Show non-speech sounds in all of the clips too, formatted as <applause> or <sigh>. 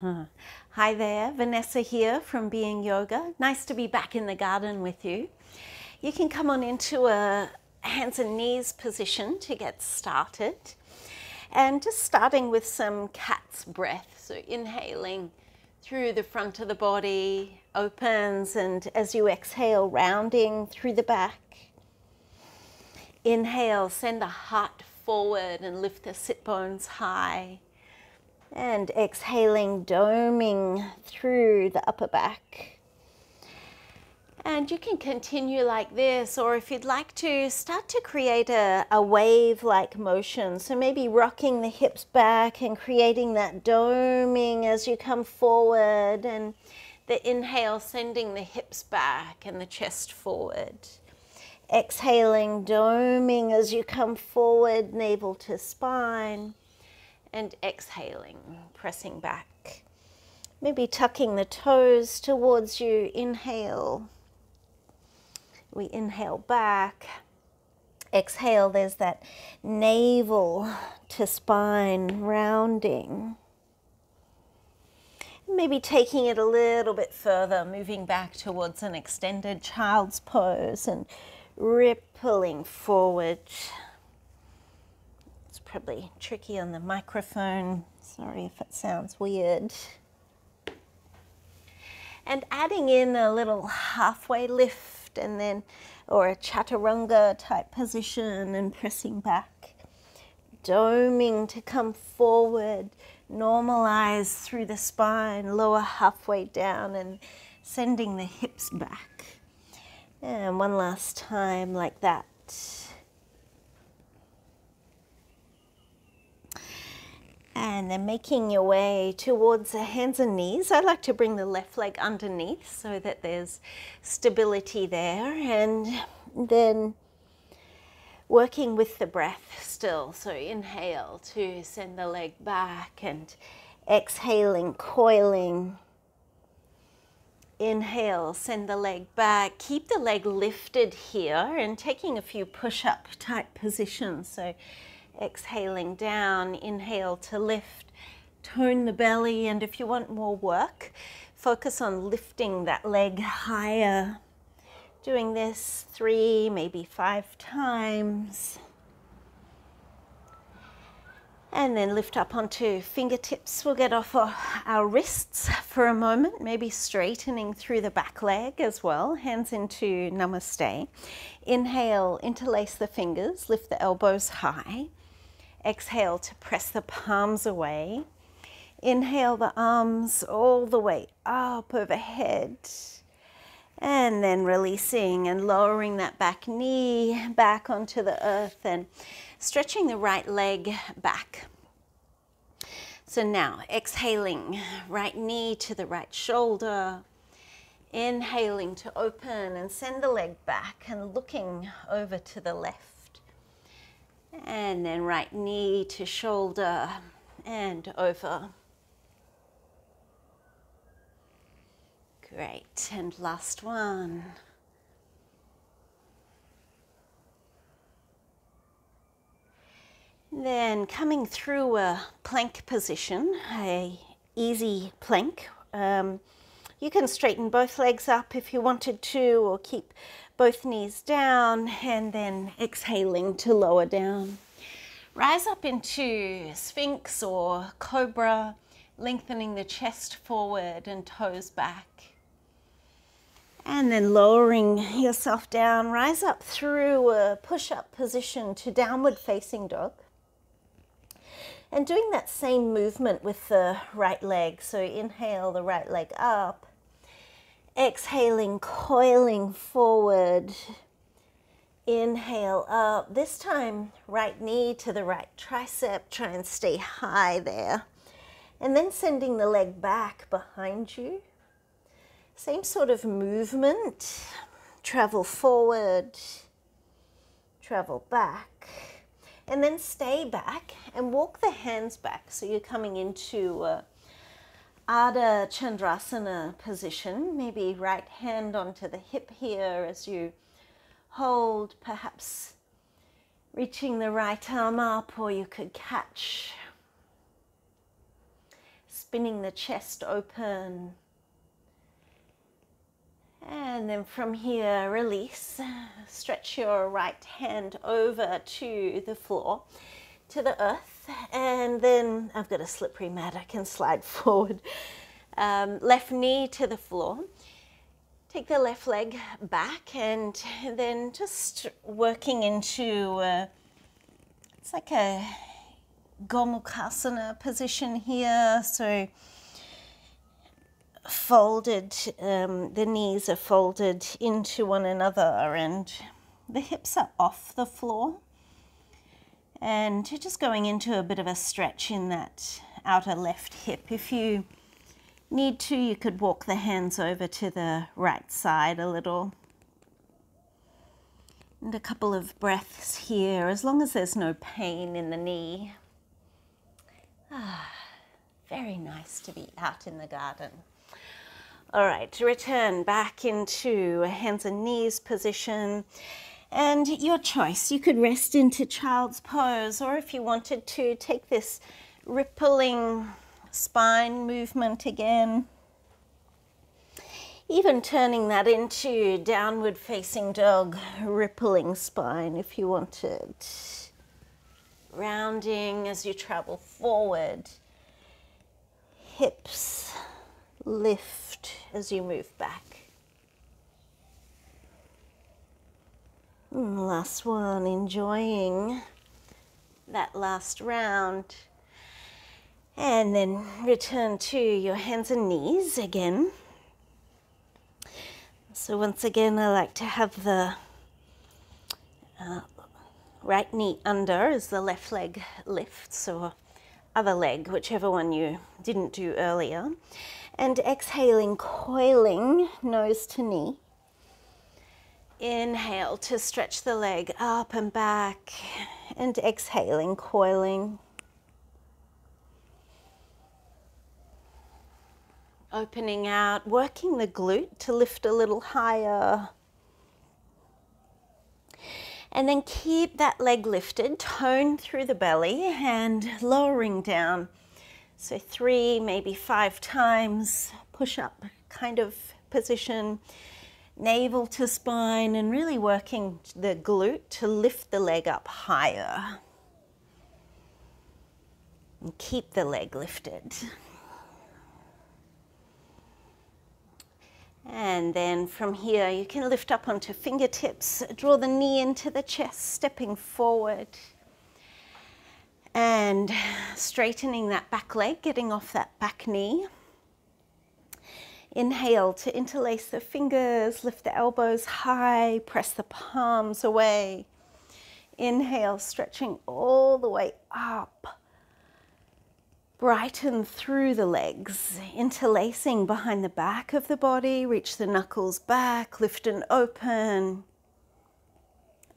Hi there, Vanessa here from Being Yoga. Nice to be back in the garden with you. You can come on into a hands and knees position to get started. And just starting with some cat's breath. So inhaling through the front of the body, opens, and as you exhale, rounding through the back. Inhale, send the heart forward and lift the sit bones high. And exhaling, doming through the upper back. And you can continue like this, or if you'd like to, start to create a, a wave like motion. So maybe rocking the hips back and creating that doming as you come forward, and the inhale, sending the hips back and the chest forward. Exhaling, doming as you come forward, navel to spine. And exhaling, pressing back. Maybe tucking the toes towards you. Inhale. We inhale back. Exhale, there's that navel to spine rounding. Maybe taking it a little bit further, moving back towards an extended child's pose and rippling forward. Probably tricky on the microphone. Sorry if it sounds weird. And adding in a little halfway lift and then, or a chaturanga type position and pressing back. Doming to come forward, normalize through the spine, lower halfway down and sending the hips back. And one last time like that. And then making your way towards the hands and knees. I like to bring the left leg underneath so that there's stability there. And then working with the breath still. So inhale to send the leg back and exhaling, coiling Inhale, send the leg back. Keep the leg lifted here and taking a few push up type positions. So exhaling down, inhale to lift, tone the belly. And if you want more work, focus on lifting that leg higher. Doing this three, maybe five times. And then lift up onto fingertips. We'll get off our wrists for a moment, maybe straightening through the back leg as well. Hands into namaste. Inhale, interlace the fingers, lift the elbows high. Exhale to press the palms away. Inhale the arms all the way up overhead. And then releasing and lowering that back knee back onto the earth and stretching the right leg back. So now exhaling, right knee to the right shoulder. Inhaling to open and send the leg back and looking over to the left. And then right knee to shoulder and over. Great. And last one. Then coming through a plank position, a easy plank. Um, you can straighten both legs up if you wanted to, or keep both knees down, and then exhaling to lower down. Rise up into Sphinx or Cobra, lengthening the chest forward and toes back. And then lowering yourself down, rise up through a push up position to downward facing dog. And doing that same movement with the right leg. So inhale the right leg up. Exhaling, coiling forward. Inhale up. This time, right knee to the right tricep. Try and stay high there. And then sending the leg back behind you. Same sort of movement. Travel forward, travel back and then stay back and walk the hands back. So you're coming into uh, Ardha Chandrasana position, maybe right hand onto the hip here as you hold, perhaps reaching the right arm up, or you could catch spinning the chest open. And then from here, release. Stretch your right hand over to the floor, to the earth. And then I've got a slippery mat, I can slide <laughs> forward. Um, left knee to the floor. Take the left leg back and then just working into, uh, it's like a Gomukhasana position here. So folded, um, the knees are folded into one another and the hips are off the floor. And just going into a bit of a stretch in that outer left hip. If you need to, you could walk the hands over to the right side a little. And a couple of breaths here, as long as there's no pain in the knee. Ah, very nice to be out in the garden. All right, to return back into a hands and knees position. And your choice, you could rest into child's pose, or if you wanted to, take this rippling spine movement again. Even turning that into downward facing dog, rippling spine if you wanted rounding as you travel forward. Hips lift as you move back. And last one, enjoying that last round. And then return to your hands and knees again. So once again, I like to have the uh, right knee under as the left leg lifts or other leg, whichever one you didn't do earlier. And exhaling, coiling nose to knee. Inhale to stretch the leg up and back and exhaling, coiling. Opening out, working the glute to lift a little higher and then keep that leg lifted, tone through the belly and lowering down. So three, maybe five times, push up kind of position, navel to spine, and really working the glute to lift the leg up higher. And keep the leg lifted. And then from here, you can lift up onto fingertips, draw the knee into the chest, stepping forward. And straightening that back leg, getting off that back knee. Inhale to interlace the fingers, lift the elbows high, press the palms away. Inhale, stretching all the way up brighten through the legs, interlacing behind the back of the body, reach the knuckles back, lift and open.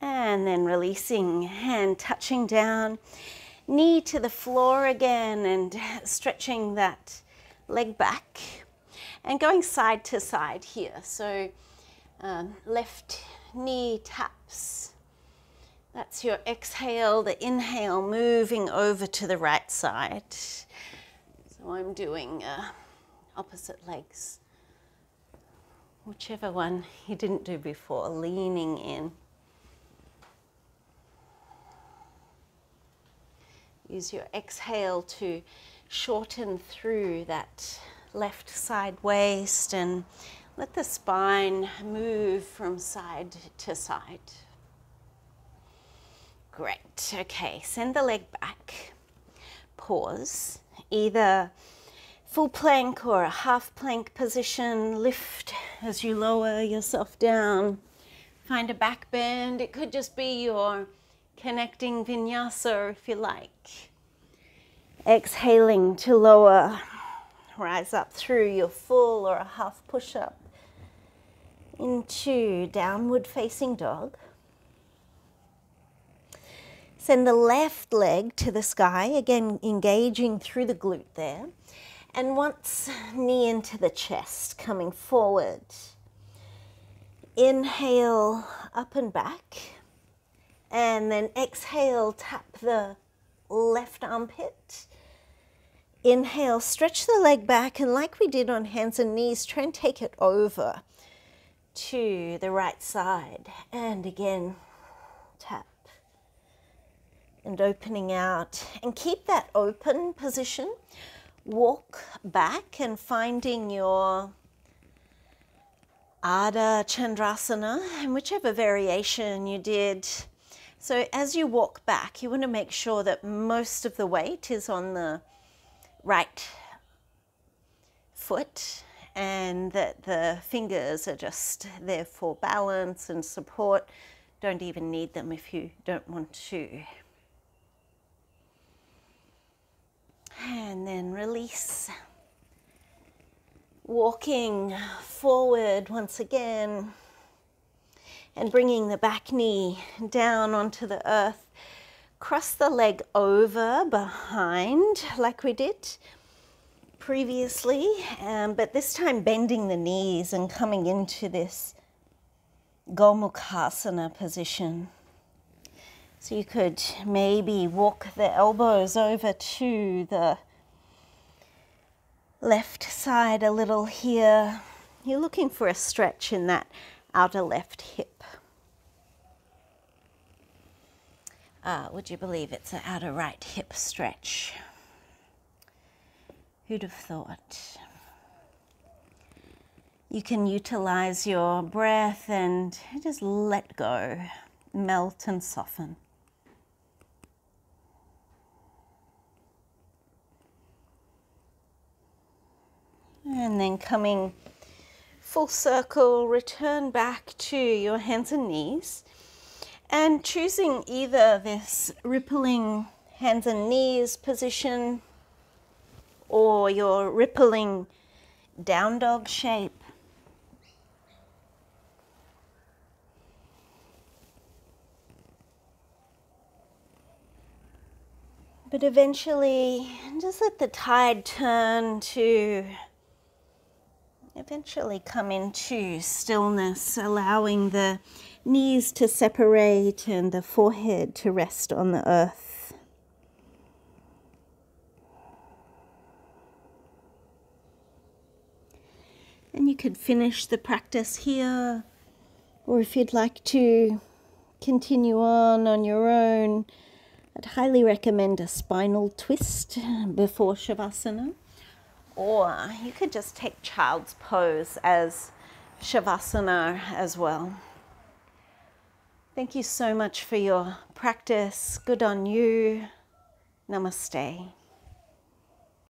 And then releasing, hand touching down, knee to the floor again, and stretching that leg back. And going side to side here. So um, left knee taps that's your exhale, the inhale moving over to the right side. So I'm doing uh, opposite legs. Whichever one you didn't do before, leaning in. Use your exhale to shorten through that left side waist and let the spine move from side to side. Great. Okay, send the leg back. Pause. Either full plank or a half plank position. Lift as you lower yourself down. Find a back bend. It could just be your connecting vinyasa if you like. Exhaling to lower. Rise up through your full or a half push up into downward facing dog. Send the left leg to the sky, again engaging through the glute there. And once knee into the chest, coming forward. Inhale up and back. And then exhale, tap the left armpit. Inhale, stretch the leg back, and like we did on hands and knees, try and take it over to the right side. And again, tap and opening out. And keep that open position. Walk back and finding your Ardha Chandrasana, and whichever variation you did. So as you walk back, you want to make sure that most of the weight is on the right foot and that the fingers are just there for balance and support. Don't even need them if you don't want to. And then release walking forward once again and bringing the back knee down onto the earth. Cross the leg over behind like we did previously, um, but this time bending the knees and coming into this Gomukhasana position. So you could maybe walk the elbows over to the left side a little here. You're looking for a stretch in that outer left hip. Uh, would you believe it's an outer right hip stretch? Who'd have thought? You can utilize your breath and just let go, melt and soften. And then coming full circle, return back to your hands and knees. And choosing either this rippling hands and knees position or your rippling down dog shape. But eventually, just let the tide turn to eventually come into stillness, allowing the knees to separate and the forehead to rest on the earth. And you could finish the practice here, or if you'd like to continue on on your own, I'd highly recommend a spinal twist before Shavasana. Or you could just take child's pose as Shavasana as well. Thank you so much for your practice. Good on you. Namaste.